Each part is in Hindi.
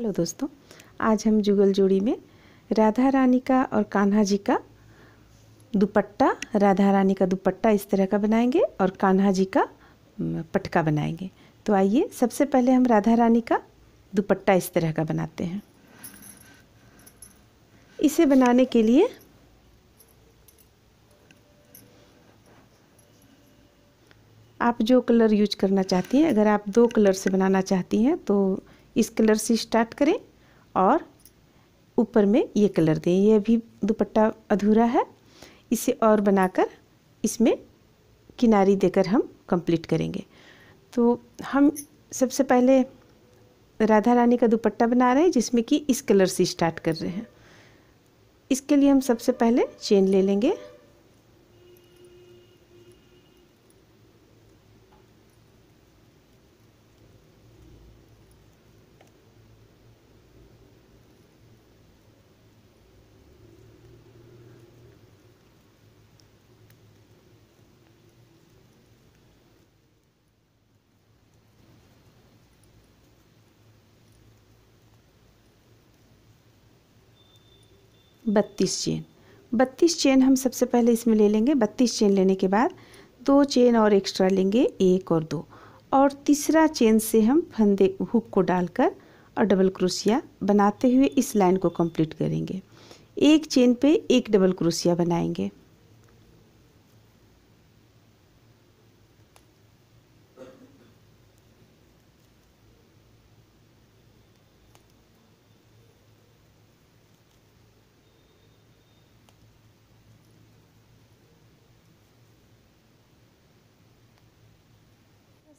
हेलो दोस्तों, आज हम जुगल जोड़ी में राधा रानी का और कान्हा जी का दुपट्टा राधा रानी का दुपट्टा इस तरह का बनाएँगे और कान्हा जी का पटका बनाएँगे। तो आइए, सबसे पहले हम राधा रानी का दुपट्टा इस तरह का बनाते हैं। इसे बनाने के लिए आप जो कलर यूज़ करना चाहती हैं, अगर आप दो कलर से बनाना चाहती हैं तो इस कलर से स्टार्ट करें और ऊपर में ये कलर दें। ये अभी दुपट्टा अधूरा है। इसे और बनाकर इसमें किनारी देकर हम कंप्लीट करेंगे। तो हम सबसे पहले राधा रानी का दुपट्टा बना रहे हैं, जिसमें कि इस कलर से स्टार्ट कर रहे हैं। इसके लिए हम सबसे पहले चेन ले लेंगे। बत्तीस चेन। बत्तीस चेन हम सबसे पहले इसमें ले लेंगे। बत्तीस चेन लेने के बाद दो चेन और एक्स्ट्रा लेंगे, एक और दो। और तीसरा चेन से हम फंदे, हुक को डालकर और डबल क्रोशिया बनाते हुए इस लाइन को कंप्लीट करेंगे। एक चेन पे एक डबल क्रोशिया बनाएँगे।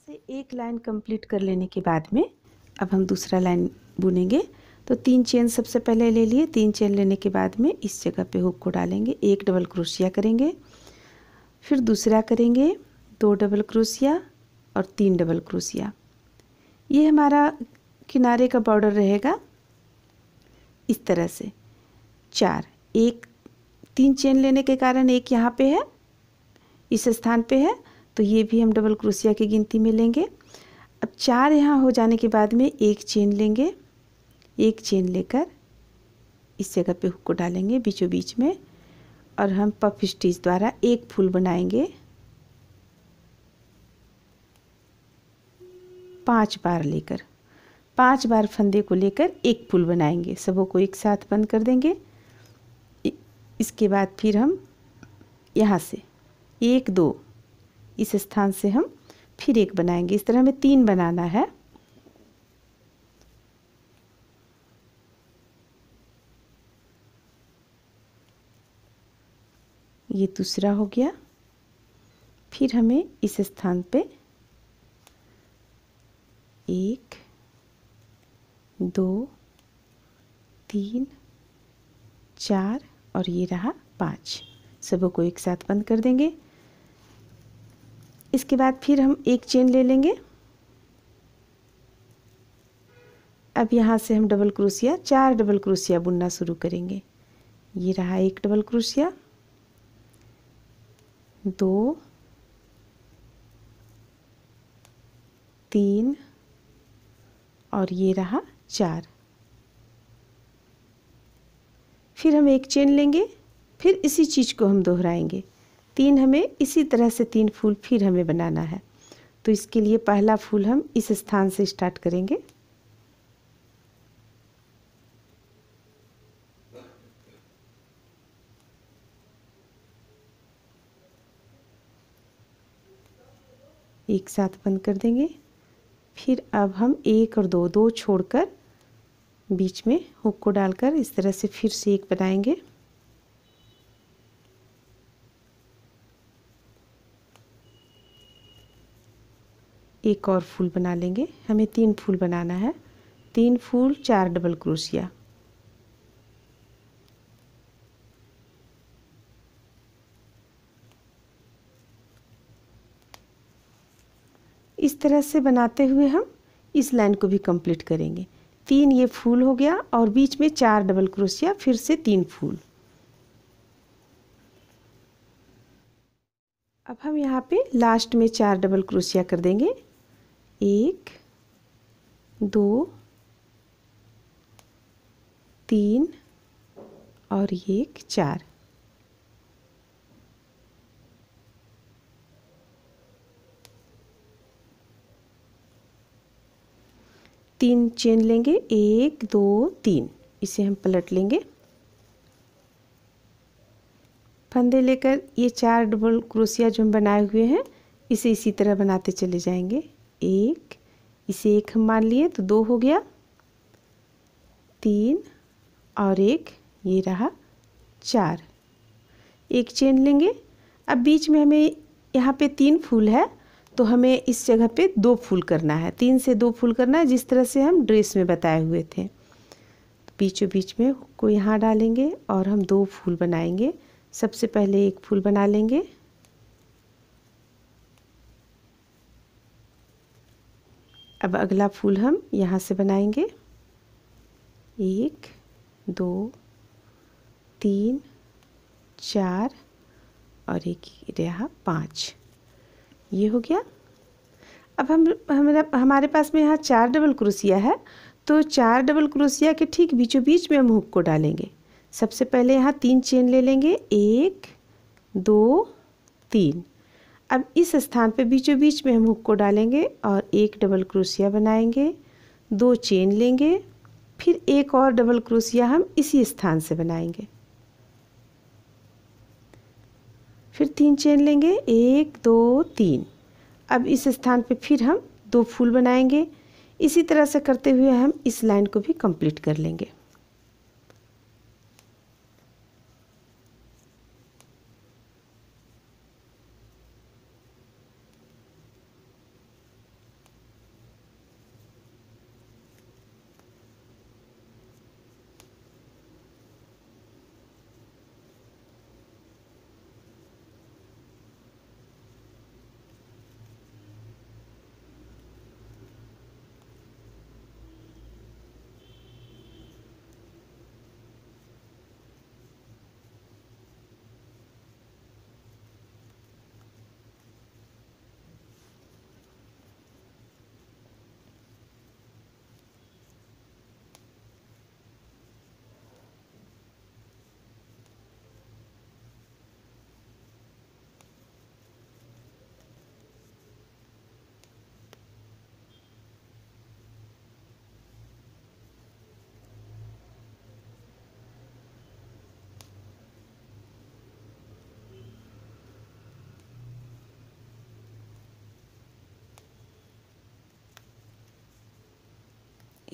से एक लाइन कंप्लीट कर लेने के बाद में अब हम दूसरा लाइन बुनेंगे। तो तीन चेन सबसे पहले ले लिए। तीन चेन लेने के बाद में इस जगह पे हुक को डालेंगे। एक डबल क्रोशिया करेंगे। फिर दूसरा करेंगे। दो डबल क्रोशिया और तीन डबल क्रोशिया ये हमारा किनारे का बॉर्डर रहेगा। इस तरह से। चार। एक। तीन चेन लेने के कारण एक यहाँ पे है। इस स्थान पे है। तो ये भी हम डबल क्रोशिया की गिनती में लेंगे। अब चार यहाँ हो जाने के बाद में एक चेन लेंगे, एक चेन लेकर इस जगह पे हुक को डालेंगे बीचों बीच में और हम पफ स्टिच द्वारा एक फूल बनाएँगे। पाँच बार लेकर, पाँच बार फंदे को लेकर एक फूल बनाएँगे। सबों को एक साथ बंद कर देंगे। इसके बाद फिर हम यहाँ से एक, दो इस स्थान से हम फिर एक बनाएँगे। इस तरह हमें तीन बनाना है। ये दूसरा हो गया। फिर हमें इस स्थान पे एक, दो, तीन, चार और ये रहा पाँच। सबों को एक साथ बंद कर देंगे। इसके बाद फिर हम एक चेन ले लेंगे। अब यहाँ से हम डबल क्रोशिया चार डबल क्रोशिया बुनना शुरू करेंगे। ये रहा एक डबल क्रोशिया दो, तीन, और ये रहा चार। फिर हम एक चेन लेंगे, फिर इसी चीज़ को हम दोहराएँगे। तीन हमें, इसी तरह से तीन फूल फिर हमें बनाना है। तो इसके लिए पहला फूल हम इस स्थान से स्टार्ट करेंगे। एक साथ बंद कर देंगे। फिर अब हम एक और दो दो छोड़कर बीच में हुक को डालकर इस तरह से फिर से एक बनाएँगे। एक और फूल बना लेंगे। हमें तीन फूल बनाना है। तीन फूल, चार डबल क्रोशिया। इस तरह से बनाते हुए हम इस लाइन को भी कंप्लीट करेंगे। तीन ये फूल हो गया और बीच में चार डबल क्रोशिया, फिर से तीन फूल। अब हम यहाँ पे लास्ट में चार डबल क्रोशिया कर देंगे। एक, दो, तीन और एक, चार। तीन चेन लेंगे, एक, दो, तीन। इसे हम पलट लेंगे। फंदे लेकर ये चार डबल क्रोसिया जो हम बनाए हुए हैं, इसे इसी तरह बनाते चले जाएँगे। एक, इसे एक हम मान लिए तो दो हो गया। तीन और एक, ये रहा चार। एक चेन लेंगे। अब बीच में हमें यहाँ पे तीन फूल है तो हमें इस जगह पे दो फूल करना है। तीन से दो फूल करना है, जिस तरह से हम ड्रेस में बताए हुए थे। तो बीचों बीच में को यहाँ डालेंगे और हम दो फूल बनाएँगे। सबसे पहले एक फूल बना लेंगे। अब अगला फूल हम यहाँ से बनाएँगे। एक, दो, तीन, चार और एक रहा पाँच। ये हो गया। अब हम हमारा हमारे पास में यहाँ चार डबल क्रोसिया है तो चार डबल क्रोसिया के ठीक बीचों बीच में हम हुक को डालेंगे। सबसे पहले यहाँ तीन चेन ले लेंगे। एक, दो, तीन। अब इस स्थान पे बीचों बीच में हम हुक को डालेंगे और एक डबल क्रोसिया बनाएँगे, दो चेन लेंगे, फिर एक और डबल क्रोसिया हम इसी स्थान से बनाएँगे। फिर तीन चेन लेंगे, एक, दो, तीन। अब इस स्थान पे फिर हम दो फूल बनाएँगे। इसी तरह से करते हुए हम इस लाइन को भी कंप्लीट कर लेंगे।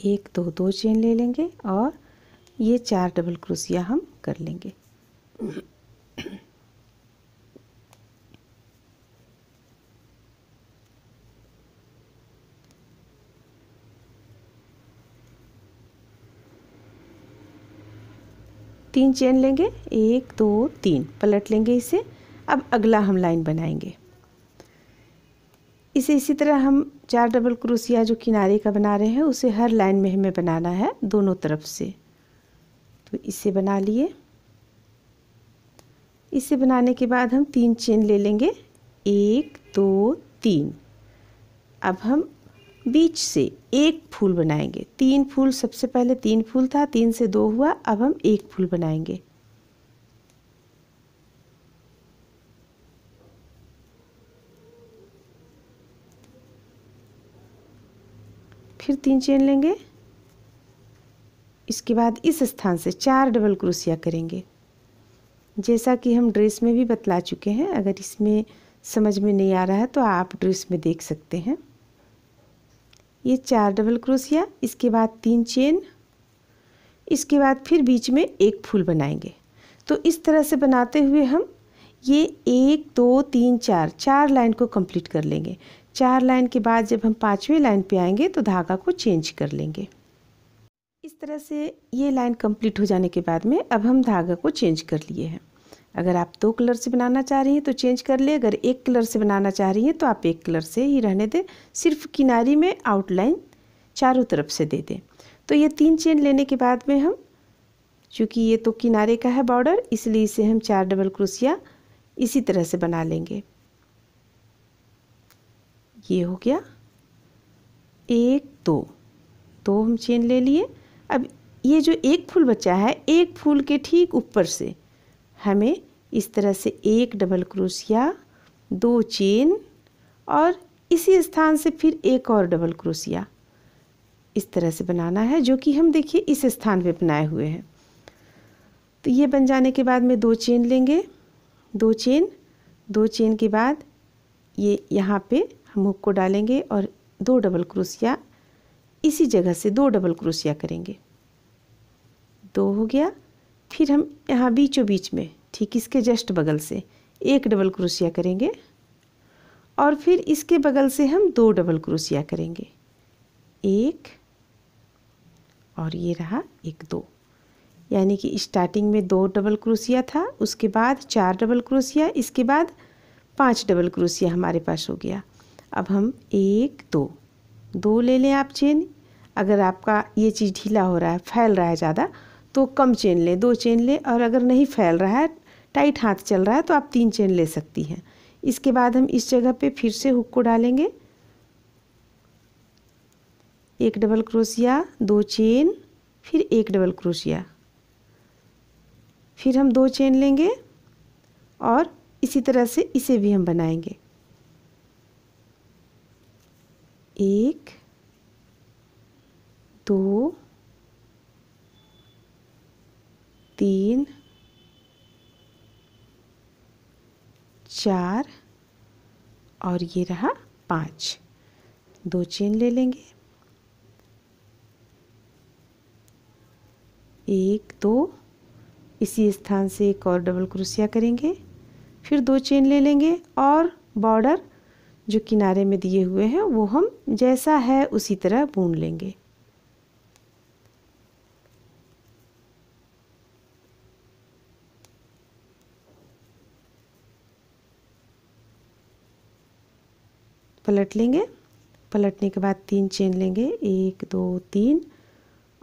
एक, दो दो चेन ले लेंगे और ये चार डबल क्रोसिया हम कर लेंगे। तीन चेन लेंगे, एक, दो, तीन, पलट लेंगे इसे। अब अगला हम लाइन बनाएँगे। इसे इसी तरह हम चार डबल क्रोसिया जो किनारे का बना रहे हैं, उसे हर लाइन में हमें बनाना है, दोनों तरफ़ से। तो इसे बना लिए। इसे बनाने के बाद हम तीन चेन ले लेंगे। एक, दो, तीन। अब हम बीच से एक फूल बनाएँगे। तीन फूल सबसे पहले तीन फूल था, तीन से दो हुआ, अब हम एक फूल बनाएँगे। फिर तीन चेन लेंगे। इसके बाद इस स्थान से चार डबल क्रोसिया करेंगे। जैसा कि हम ड्रेस में भी बतला चुके हैं, अगर इसमें समझ में नहीं आ रहा है तो आप ड्रेस में देख सकते हैं। ये चार डबल क्रोसिया इसके बाद तीन चेन, इसके बाद फिर बीच में एक फूल बनाएँगे। तो इस तरह से बनाते हुए हम ये एक, दो, तीन, चार चार लाइन को कंप्लीट कर लेंगे। चार लाइन के बाद जब हम पाँचवें लाइन पे आएँगे तो धागा को चेंज कर लेंगे। इस तरह से ये लाइन कंप्लीट हो जाने के बाद में अब हम धागा को चेंज कर लिए हैं। अगर आप दो कलर से बनाना चाह रही हैं तो चेंज कर ले, अगर एक कलर से बनाना चाह रही हैं तो आप एक कलर से ही रहने दें। सिर्फ़ किनारी में आउटलाइन चारों तरफ़ से दे दें। तो ये तीन चेन लेने के बाद में हम, चूँकि ये तो किनारे का है बॉर्डर इसलिए इसे हम चार डबल क्रोसिया इसी तरह से बना लेंगे। ये हो गया। एक, दो। दो हम चेन ले लिए। अब ये जो एक फूल बचा है, एक फूल के ठीक ऊपर से हमें इस तरह से एक डबल क्रोशिया दो चेन और इसी स्थान से फिर एक और डबल क्रोशिया इस तरह से बनाना है, जो कि हम देखिए इस स्थान पे बनाए हुए हैं। तो ये बन जाने के बाद में दो चेन लेंगे। दो चेन दो चेन के बाद ये यहाँ पे हुक को डालेंगे और दो डबल क्रोशिया, इसी जगह से दो डबल क्रोशिया करेंगे। दो हो गया, फिर हम यहाँ बीचों बीच में, ठीक इसके जस्ट बगल से, एक डबल क्रोशिया करेंगे और फिर इसके बगल से हम दो डबल क्रोशिया करेंगे। एक और ये रहा एक दो। यानी कि स्टार्टिंग में दो डबल क्रोशिया था, उसके बाद चार डबल क्रोशिया, इसके बाद पाँच डबल क्रोशिया हमारे पास हो गया। अब हम एक, दो। दो ले लें आप चेन अगर आपका ये चीज़ ढीला हो रहा है, फैल रहा है ज़्यादा तो कम चेन लें, दो चेन लें। और अगर नहीं फैल रहा है टाइट हाथ चल रहा है तो आप तीन चेन ले सकती हैं। इसके बाद हम इस जगह पे फिर से हुक को डालेंगे। एक डबल क्रोशिया दो चेन फिर एक डबल क्रोशिया फिर हम दो चेन लेंगे और इसी तरह से इसे भी हम बनाएँगे। एक, दो, तीन, चार और ये रहा पाँच। दो चेन ले लेंगे। एक, दो, इसी स्थान से एक और डबल क्रोशिया करेंगे। फिर दो चेन ले लेंगे और बॉर्डर जो किनारे में दिए हुए हैं, वो हम जैसा है उसी तरह बुन लेंगे। पलट लेंगे। पलटने के बाद तीन चेन लेंगे, एक, दो, तीन,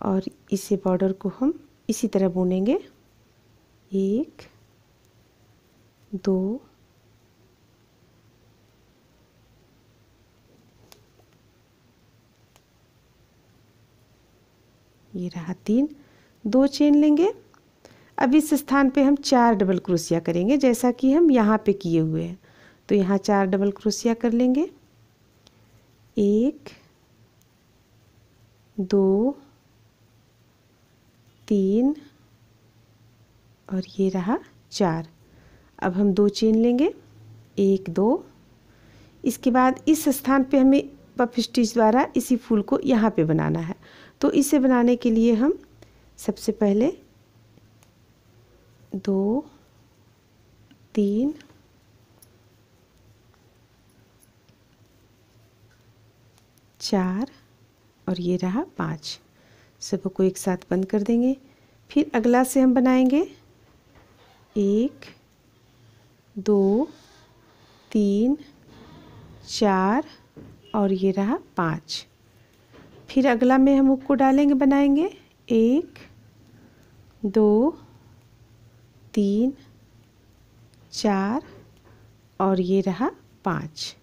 और इसे बॉर्डर को हम इसी तरह बुनेंगे एक, दो ये रहा तीन। दो चेन लेंगे। अब इस स्थान पे हम चार डबल क्रोशिया करेंगे, जैसा कि हम यहाँ पे किए हुए हैं। तो यहाँ चार डबल क्रोशिया कर लेंगे। एक, दो, तीन, और ये रहा चार। अब हम दो चेन लेंगे। एक, दो। इसके बाद इस स्थान पे हमें पफ स्टिच द्वारा इसी फूल को यहाँ पे बनाना है। तो इसे बनाने के लिए हम सबसे पहले दो, तीन, चार और ये रहा पाँच। सबको एक साथ बंद कर देंगे। फिर अगला से हम बनाएँगे एक, दो, तीन, चार और ये रहा पाँच। फिर अगला में हम को डालेंगे, बनाएँगे। एक, दो, तीन, चार और ये रहा पाँच।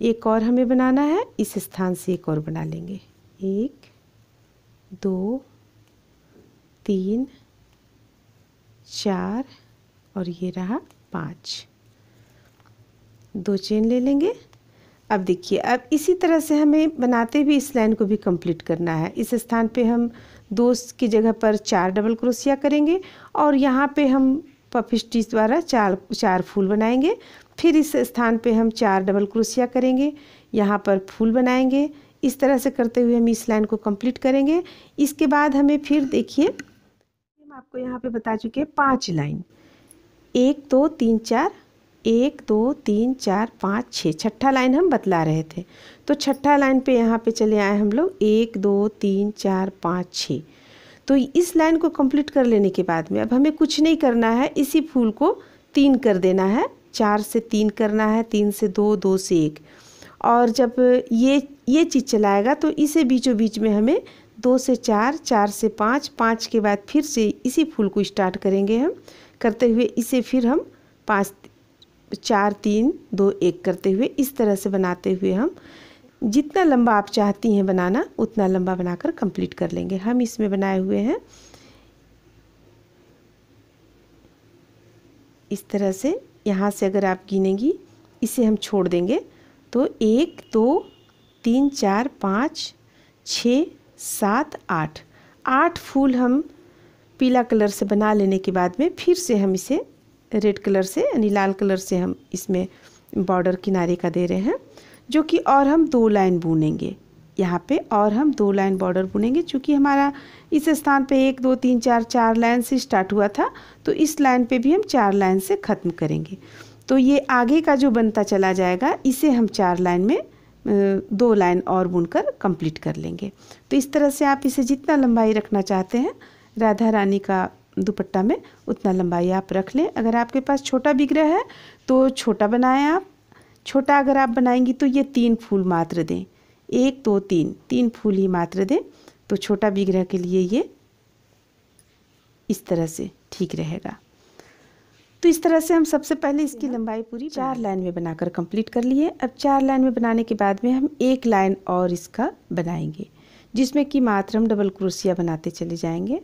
एक और हमें बनाना है, इस स्थान से एक और बना लेंगे। एक, दो, तीन, चार और ये रहा पाँच। दो चेन ले लेंगे। अब देखिए अब इसी तरह से हमें बनाते भी इस लाइन को भी कंप्लीट करना है। इस स्थान पे हम दो की जगह पर चार डबल क्रोशिया करेंगे और यहाँ पे हम पफ स्टिच द्वारा चार चार फूल बनाएँगे। फिर इस स्थान पे हम चार डबल क्रोशिया करेंगे। यहाँ पर फूल बनाएँगे। इस तरह से करते हुए हम इस लाइन को कंप्लीट करेंगे। इसके बाद हमें फिर देखिए हम आपको यहाँ पे बता चुके हैं पाँच लाइन। एक दो तो, तीन चार एक, दो, तीन, चार, पाँच, छः, छठा लाइन हम बतला रहे थे। तो छठा लाइन पे यहाँ पे चले आए हम लोग, एक, दो, तीन, चार, पाँच, छः। तो इस लाइन को कंप्लीट कर लेने के बाद में अब हमें कुछ नहीं करना है, इसी फूल को तीन कर देना है। चार से तीन करना है, तीन से दो दो से एक। और जब ये ये चीज़ चलाएगा तो इसे बीचों बीच में हमें दो से चार चार से पाँच पाँच के बाद फिर से इसी फूल को स्टार्ट करेंगे हम। करते हुए इसे फिर हम पाँच चार, तीन, दो, एक करते हुए इस तरह से बनाते हुए हम जितना लंबा आप चाहती हैं बनाना, उतना लंबा बनाकर कंप्लीट कर लेंगे। हम इसमें बनाए हुए हैं। इस तरह से यहाँ से अगर आप गिनेंगी, इसे हम छोड़ देंगे। तो एक, दो, तीन, चार, पाँच, छ, सात, आठ। आठ फूल हम पीला कलर से बना लेने के बाद में फिर से हम इसे रेड कलर से, यानी लाल कलर से हम इसमें बॉर्डर किनारे का दे रहे हैं, जो कि और हम दो लाइन बुनेंगे। यहाँ पे और हम दो लाइन बॉर्डर बुनेंगे क्योंकि हमारा इस स्थान पे एक, दो, तीन, चार चार लाइन से स्टार्ट हुआ था तो इस लाइन पे भी हम चार लाइन से ख़त्म करेंगे। तो ये आगे का जो बनता चला जाएगा, इसे हम चार लाइन में दो लाइन और बुनकर कंप्लीट कर लेंगे। तो इस तरह से आप इसे जितना लंबाई रखना चाहते हैं, राधा रानी का दुपट्टा में उतना लंबाई आप रख लें। अगर आपके पास छोटा बिगड़ा है तो छोटा बनाएँ आप। छोटा अगर आप बनाएँगी तो ये तीन फूल मात्र दें। एक दो तो तीन। तीन फूल ही मात्र दें। तो छोटा बिगड़ा के लिए ये इस तरह से ठीक रहेगा। तो इस तरह से हम सबसे पहले इसकी लंबाई पूरी चार लाइन। में बनाकर कंप्लीट कर लिए। अब चार लाइन में बनाने के बाद में हम एक लाइन और इसका बनाएँगे जिसमें कि मात्र हम डबल क्रोसिया बनाते चले जाएँगे।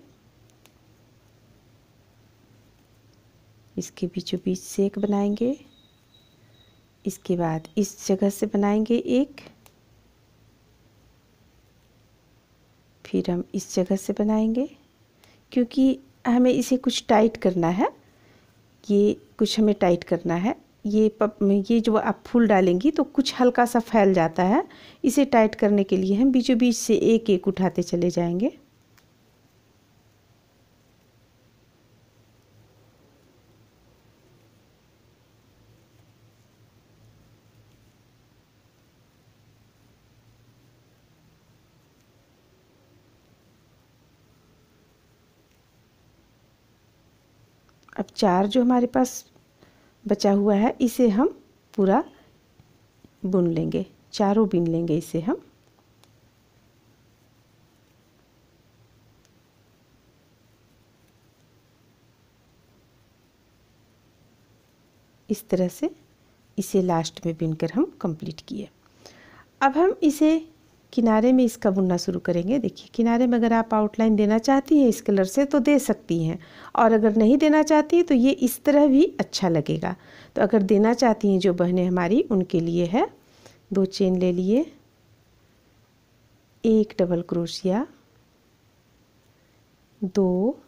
इसके बीचों बीच से एक बनाएँगे। इसके बाद इस जगह से बनाएँगे एक। फिर हम इस जगह से बनाएँगे। क्योंकि हमें इसे कुछ टाइट करना है। ये कुछ हमें टाइट करना है। ये पप ये जो आप फूल डालेंगी तो कुछ हल्का सा फैल जाता है। इसे टाइट करने के लिए हम बीचों बीच से एक एक उठाते चले जाएँगे। अब चार जो हमारे पास बचा हुआ है, इसे हम पूरा बुन लेंगे। चारों बिन लेंगे इसे हम। इस तरह से इसे लास्ट में बिनकर हम कंप्लीट किए। अब हम इसे किनारे में इसका बुनना शुरू करेंगे। देखिए, किनारे में अगर आप आउटलाइन देना चाहती हैं इस कलर से तो दे सकती हैं। और अगर नहीं देना चाहती तो ये इस तरह भी अच्छा लगेगा। तो अगर देना चाहती हैं जो बहनें हमारी, उनके लिए है। दो चेन ले लिए। एक डबल क्रोशिया दो।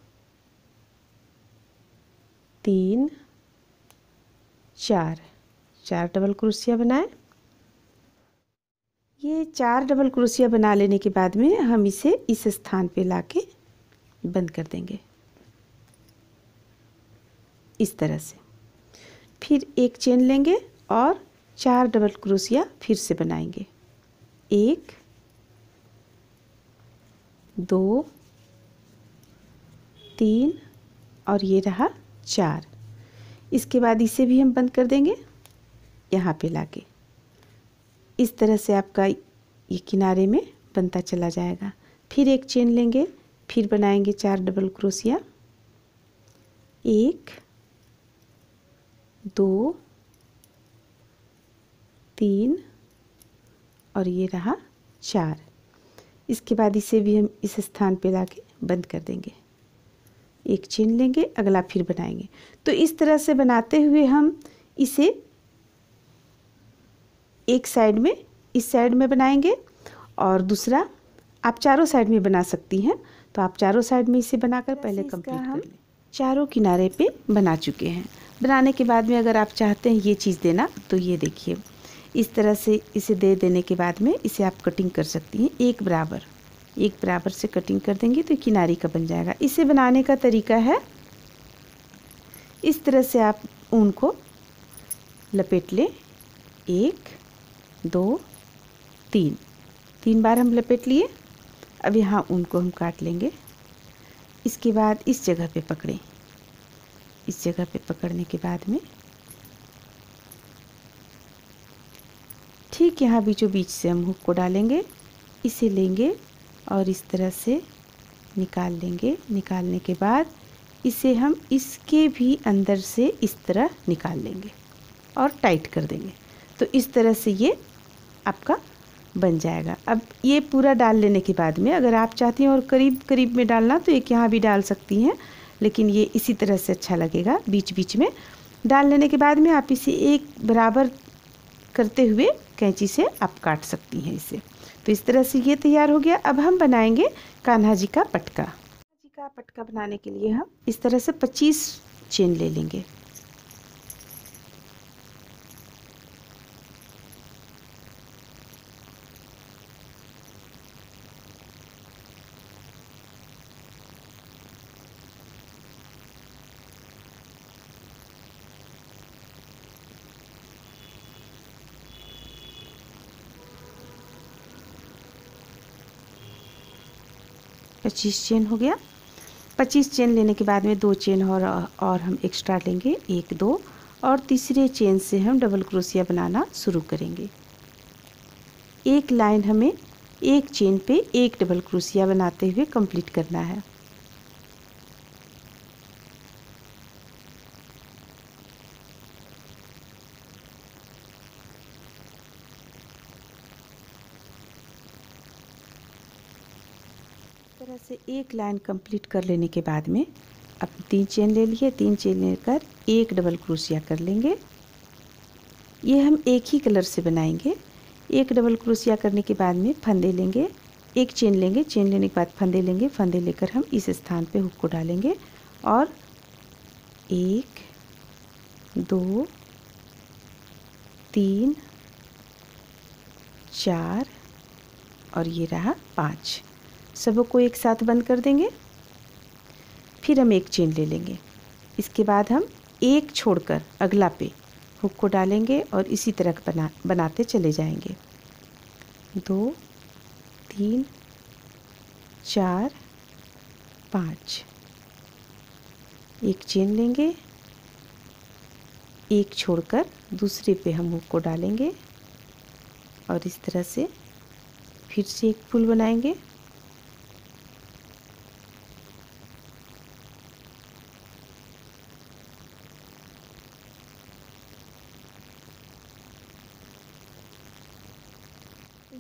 तीन। चार। चार डबल क्रोशिया बनाए। ये चार डबल क्रोशिया बना लेने के बाद में हम इसे इस स्थान पे लाके बंद कर देंगे। इस तरह से। फिर एक चेन लेंगे और चार डबल क्रोशिया फिर से बनाएँगे। एक, दो, तीन और ये रहा चार। इसके बाद इसे भी हम बंद कर देंगे यहाँ पे लाके। इस तरह से आपका ये किनारे में बनता चला जाएगा। फिर एक चेन लेंगे, फिर बनाएँगे चार डबल क्रोशिया एक, दो, तीन और ये रहा चार। इसके बाद इसे भी हम इस स्थान पे लाके बंद कर देंगे। एक चेन लेंगे, अगला फिर बनाएँगे। तो इस तरह से बनाते हुए हम इसे एक साइड में इस साइड में बनाएँगे और दूसरा आप चारों साइड में बना सकती हैं। तो आप चारों साइड में इसे बनाकर पहले कंप्लीट कर लें। चारों किनारे पे बना चुके हैं। बनाने के बाद में अगर आप चाहते हैं ये चीज़ देना तो ये देखिए। इस तरह से इसे दे देने के बाद में इसे आप कटिंग कर सकती हैं। एक बराबर एक बराबर से कटिंग कर देंगे तो किनारी का बन जाएगा। इसे बनाने का तरीका है इस तरह से आप ऊन को लपेट लें। एक दो, तीन। तीन बार हम लपेट लिए। अब यहाँ उनको हम काट लेंगे। इसके बाद इस जगह पे पकड़ें। इस जगह पे पकड़ने के बाद में ठीक यहाँ बीचों बीच से हम हुक को डालेंगे। इसे लेंगे और इस तरह से निकाल लेंगे। निकालने के बाद इसे हम इसके भी अंदर से इस तरह निकाल लेंगे और टाइट कर देंगे। तो इस तरह से ये आपका बन जाएगा। अब ये पूरा डाल लेने के बाद में अगर आप चाहती हैं और करीब करीब में डालना तो एक यहाँ भी डाल सकती हैं, लेकिन ये इसी तरह से अच्छा लगेगा बीच बीच में। डाल लेने के बाद में आप इसे एक बराबर करते हुए कैंची से आप काट सकती हैं इसे। तो इस तरह से ये तैयार हो गया। अब हम बनाएँगे कान्हा जी का पटका। जी का पटका बनाने के लिए हम इस तरह से 25 चेन ले लेंगे। पच्चीस चेन हो गया। पच्चीस चेन लेने के बाद में दो चेन और और हम एक्स्ट्रा लेंगे, एक, दो, और तीसरे चेन से हम डबल क्रोसिया बनाना शुरू करेंगे। एक लाइन हमें एक चेन पे एक डबल क्रोसिया बनाते हुए कंप्लीट करना है। लाइन कंप्लीट कर लेने के बाद में अब तीन चेन ले लिए, तीन चेन लेकर एक डबल क्रोशिया कर लेंगे। ये हम एक ही कलर से बनाएँगे। एक डबल क्रोशिया करने के बाद में फंदे लेंगे, एक चेन लेंगे चेन लेने के बाद फंदे लेंगे, फंदे लेकर हम इस स्थान पे हुक को डालेंगे और एक, दो, तीन, चार और ये रहा पाँच। सबों को एक साथ बंद कर देंगे। फिर हम एक चेन ले लेंगे। इसके बाद हम एक छोड़कर अगला पे हुक को डालेंगे और इसी तरह बना, बनाते चले जाएँगे। दो, तीन, चार, पाँच। एक चेन लेंगे। एक छोड़कर दूसरे पे हम हुक को डालेंगे और इस तरह से फिर से एक फूल बनाएँगे।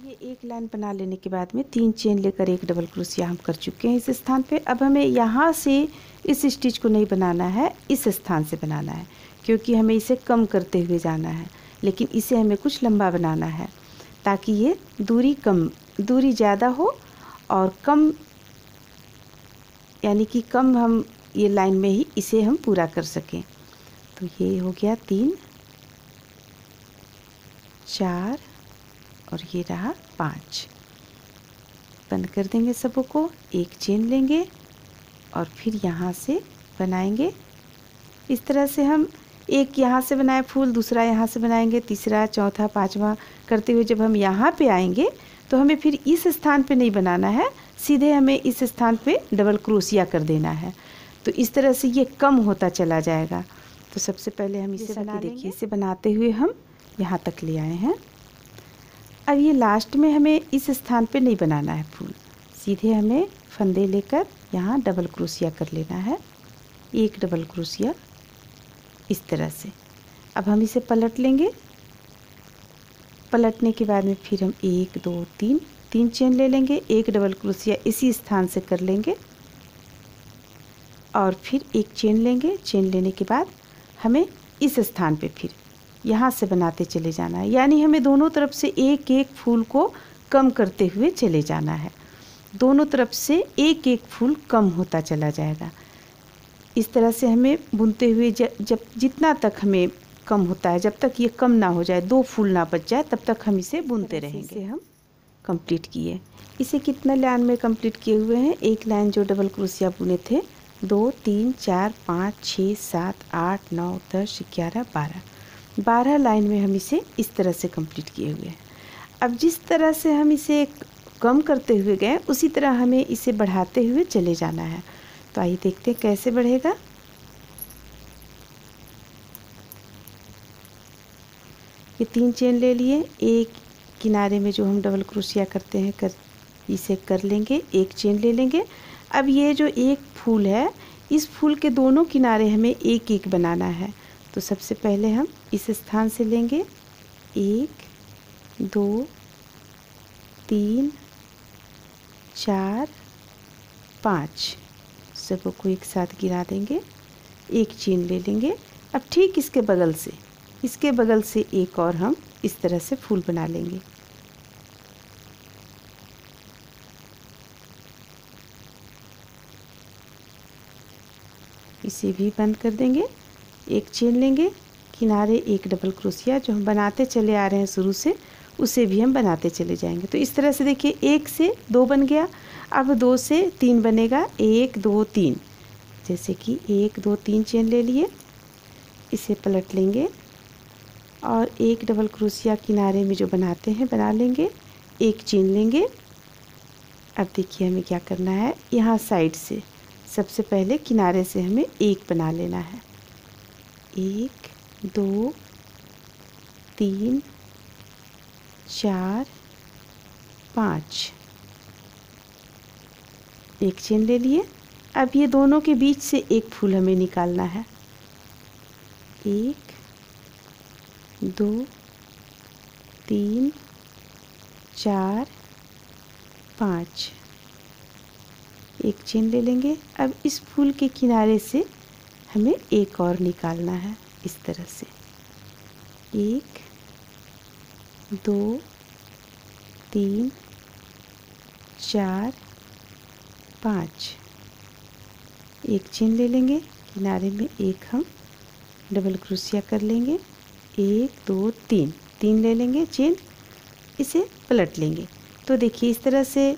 ये एक लाइन बना लेने के बाद में तीन चेन लेकर एक डबल क्रोशिया हम कर चुके हैं इस स्थान पे। अब हमें यहाँ से इस स्टिच को नहीं बनाना है, इस स्थान से बनाना है, क्योंकि हमें इसे कम करते हुए जाना है, लेकिन इसे हमें कुछ लंबा बनाना है, ताकि ये दूरी कम, दूरी ज़्यादा हो और कम, यानी कि कम हम ये लाइन में ही इसे हम पूरा कर सकें। तो ये हो गया तीन, चार और ये रहा पाँच। बंद कर देंगे सबों को एक चेन लेंगे और फिर यहाँ से बनाएँगे। इस तरह से हम एक यहाँ से बनाए फूल दूसरा यहाँ से बनाएँगे तीसरा चौथा पाँचवा करते हुए जब हम यहाँ पे आएँगे तो हमें फिर इस स्थान पे नहीं बनाना है सीधे हमें इस स्थान पे डबल क्रोसिया कर देना है। तो इस तरह से ये कम होता चला जाएगा। तो सबसे पहले हम इसे बना देखिए इसे बनाते हुए हम यहाँ तक ले आए हैं। अब ये लास्ट में हमें इस स्थान पे नहीं बनाना है फूल। सीधे हमें फंदे लेकर यहाँ डबल क्रोसिया कर लेना है। एक डबल क्रोसिया इस तरह से। अब हम इसे पलट लेंगे। पलटने के बाद में फिर हम एक, दो, तीन तीन चेन ले लेंगे। एक डबल क्रोसिया इसी स्थान से कर लेंगे। और फिर एक चेन लेंगे। चेन लेने के बाद हमें इस स्थान पे फिर यहाँ से बनाते चले जाना है। यानी हमें दोनों तरफ़ से एक एक फूल को कम करते हुए चले जाना है। दोनों तरफ़ से एक एक फूल कम होता चला जाएगा। इस तरह से हमें बुनते हुए जब जितना तक हमें कम होता है जब तक ये कम ना हो जाए दो फूल ना बच जाए तब तक हम इसे बुनते रहेंगे। हम कंप्लीट किए। इसे कितने लाइन में कंप्लीट किए हुए हैं? एक लाइन जो डबल क्रोसिया बुने थे। दो तीन चार पाँच छः सात आठ नौ दस ग्यारह बारह। बारह लाइन में हम इसे इस तरह से कंप्लीट किए हुए हैं। अब जिस तरह से हम इसे कम करते हुए गए, उसी तरह हमें इसे बढ़ाते हुए चले जाना है। तो आइए देखते हैं कैसे बढ़ेगा। ये तीन चेन ले लिए। एक किनारे में जो हम डबल क्रोशिया करते हैं, कर, इसे कर लेंगे, एक चेन ले लेंगे। अब ये जो एक फूल है, इस फूल के दोनों किनारे हमें एक एक बनाना है। तो सबसे पहले हम इस स्थान से लेंगे। एक, दो, तीन, चार, पाँच। सबों को एक साथ गिरा देंगे। एक चेन ले लेंगे। अब ठीक इसके बगल से। इसके बगल से एक और हम इस तरह से फूल बना लेंगे। इसे भी बंद कर देंगे। एक चेन लेंगे, किनारे एक डबल क्रोशिया जो हम बनाते चले आ रहे हैं शुरू से, उसे भी हम बनाते चले जाएँगे। तो इस तरह से देखिए, एक से दो बन गया। अब दो से तीन बनेगा, एक, दो, तीन। जैसे कि एक, दो, तीन चेन ले लिए। इसे पलट लेंगे और एक डबल क्रोशिया किनारे में जो बनाते हैं, बना लेंगे। एक चेन लेंगे। अब देखिए हमें क्या करना है, यहाँ साइड से। सबसे पहले किनारे से हमें एक बना लेना है। एक, दो, तीन, चार, पाँच। एक चेन ले लिए अब ये दोनों के बीच से एक फूल हमें निकालना है। एक, दो, तीन, चार, पाँच। एक चेन ले लेंगे। अब इस फूल के किनारे से हमें एक और निकालना है इस तरह से। एक, दो, तीन, चार, पाँच। एक चेन ले लेंगे, किनारे में एक हम, डबल क्रोशिया कर लेंगे। एक, दो, तीन। तीन ले लेंगे चेन इसे पलट लेंगे। तो देखिए, इस तरह से,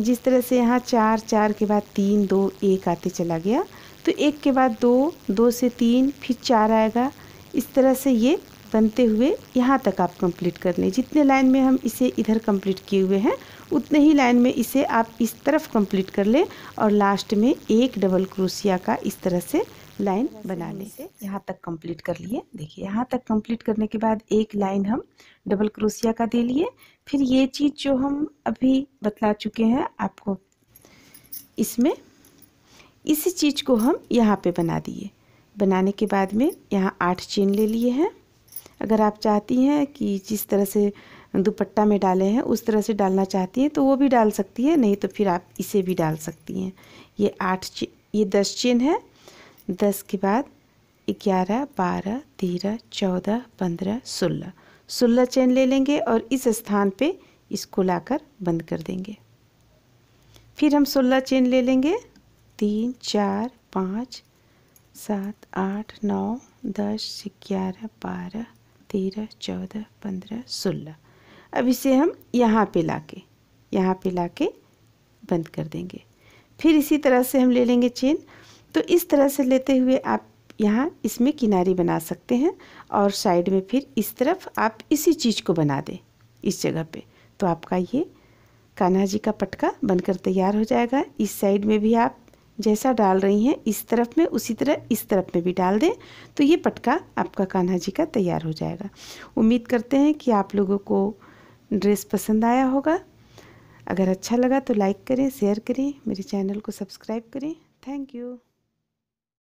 जिस तरह से यहाँ चार चार के बाद तीन, दो, एक आते चला गया तो एक के बाद दो दो से तीन, फिर चार आएगा। इस तरह से ये बनते हुए यहाँ तक आप कंप्लीट कर लें। जितने लाइन में हम इसे इधर कंप्लीट किए हुए हैं, उतने ही लाइन में इसे आप इस तरफ़ कंप्लीट कर लें और लास्ट में एक डबल क्रोशिया का इस तरह से लाइन बना लें। यहाँ तक कंप्लीट कर लिए। देखिए, यहाँ तक कंप्लीट करने के बाद एक लाइन हम डबल क्रोशिया का दे लिए। फिर ये चीज़ जो हम अभी बतला चुके हैं, आपको इसमें इसी चीज़ को हम यहाँ पे बना दिए। बनाने के बाद में यहाँ आठ चेन ले लिए हैं। अगर आप चाहती हैं कि जिस तरह से दुपट्टा में डाले हैं, उस तरह से डालना चाहती हैं तो वो भी डाल सकती हैं, नहीं तो फिर आप इसे भी डाल सकती हैं। ये आठ ये दस चेन है। दस के बाद ग्यारह, बारह, तेरह, चौदह, पंद्रह, सोलह। सोलह चेन ले लेंगे और इस स्थान पे इसको लाकर बंद कर देंगे। फिर हम सोलह चेन ले लेंगे। तीन, चार, पाँच, सात, आठ, नौ, दस, ग्यारह, बारह, तेरह, चौदह, पंद्रह, सोलह। अब इसे हम यहाँ पे लाके, यहाँ पे लाके बंद कर देंगे। फिर इसी तरह से हम ले लेंगे चेन। तो इस तरह से लेते हुए आप यहाँ इसमें किनारी बना सकते हैं और साइड में फिर इस तरफ़ आप इसी चीज़ को बना दें इस जगह पे। तो आपका ये कान्हा जी का पटका बनकर तैयार हो जाएगा। इस साइड में भी आप जैसा डाल रही हैं, इस तरफ़ में, उसी तरह, इस तरफ़ में भी डाल दें तो ये पटका आपका कान्हा जी का तैयार हो जाएगा। उम्मीद करते हैं कि आप लोगों को ड्रेस पसंद आया होगा। अगर अच्छा लगा तो लाइक करें, शेयर करें, मेरे चैनल को सब्सक्राइब करें। Thank you.